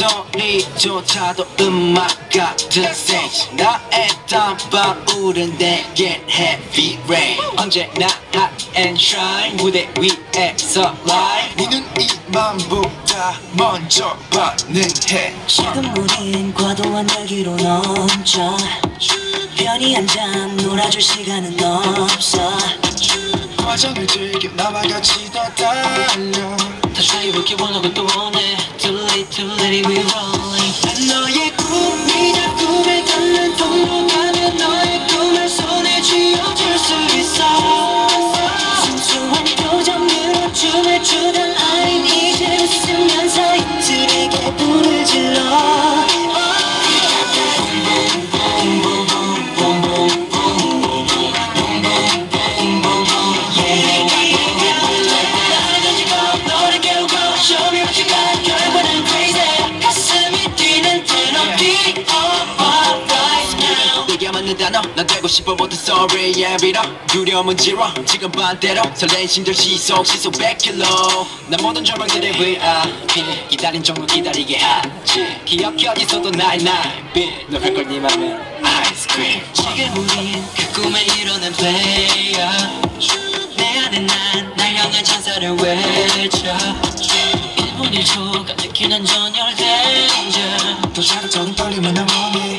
노래조차도 음악 같은 stage 나의 땀방울은 내겐 heavy rain. 언제나 hot and shine. 무대 위에서 live. 니는 이맘보다 먼저 반응해. 지금 우린 과도한 열기로 넘쳐. 한잠 놀아줄 시간은 없어. 과정을 즐겨 나와 같이 더 달려. 다시 이렇게 원하고 또 원해 to letting me roll. 맞는 단어 난 되고 싶어 모든 story yeah up 두려움은 지워 지금 반대로 설레인 심장 시속 시속 100km 난 모든 절망들의 VIP 기다린 종류 기다리게 하지. 기억해 어디서도 나의 나빛 너 헷갈리면 아이스크림 지금 우린 그 꿈을 이뤄낸 player. 내 안에 난날 향한 찬사를 외쳐. 1분 1초가 느끼는 전율 danger. 또 자극적인 떨림을 나 원해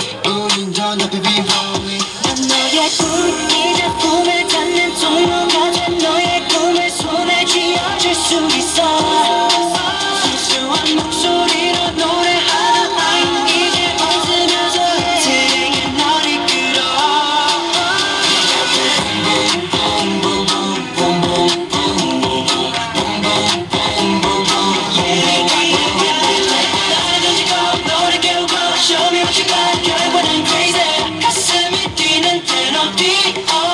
Be.